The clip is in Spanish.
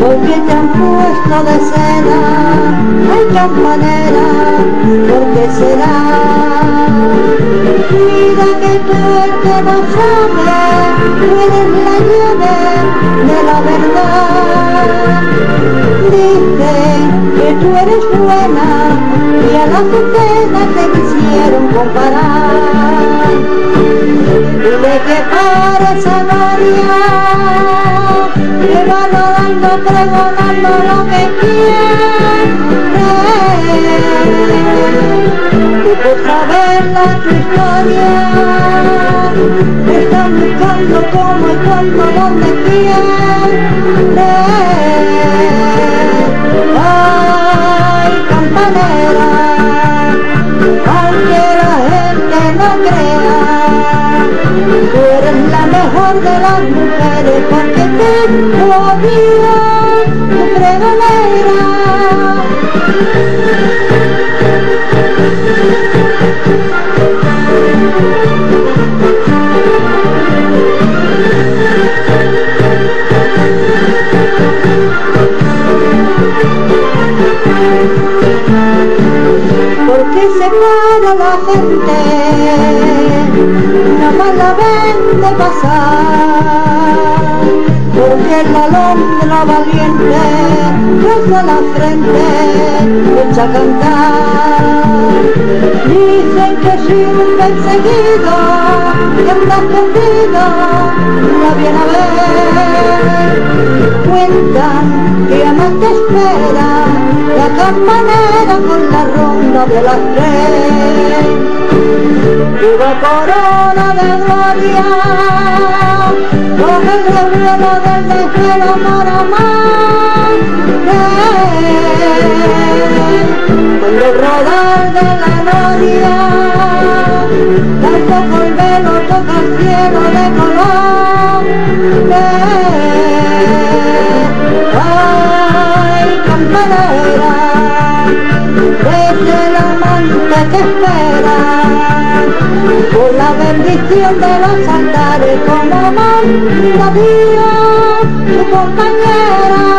porque te han puesto de seda ay campanera porque será mira que tú el no sabe eres la llave de la verdad. Dicen que tú eres buena y a la azucena te quisieron comparar. De que parece María va dando pregonando lo que quiere y por saber la tu historia están buscando como el cuando donde quiere ay campanera aunque la gente no crea. Eres la mejor de mujeres porque tengo a Dios tu pregonera. Porque se para la gente la ven de pasar el alondra valiente desde la frente echa a cantar. Dicen que si un perseguido que anda perdido la viene a ver. Cuentan que amante espera la campanera con la ronda de las tres. Viva corona de gloria, con el revuelo del desvelo para amar, con el rodar de la gloria, tampoco el velo toca el cielo de color, ay campanera, desde el amante que espera, la bendición de los altares como manda Dios, su compañera.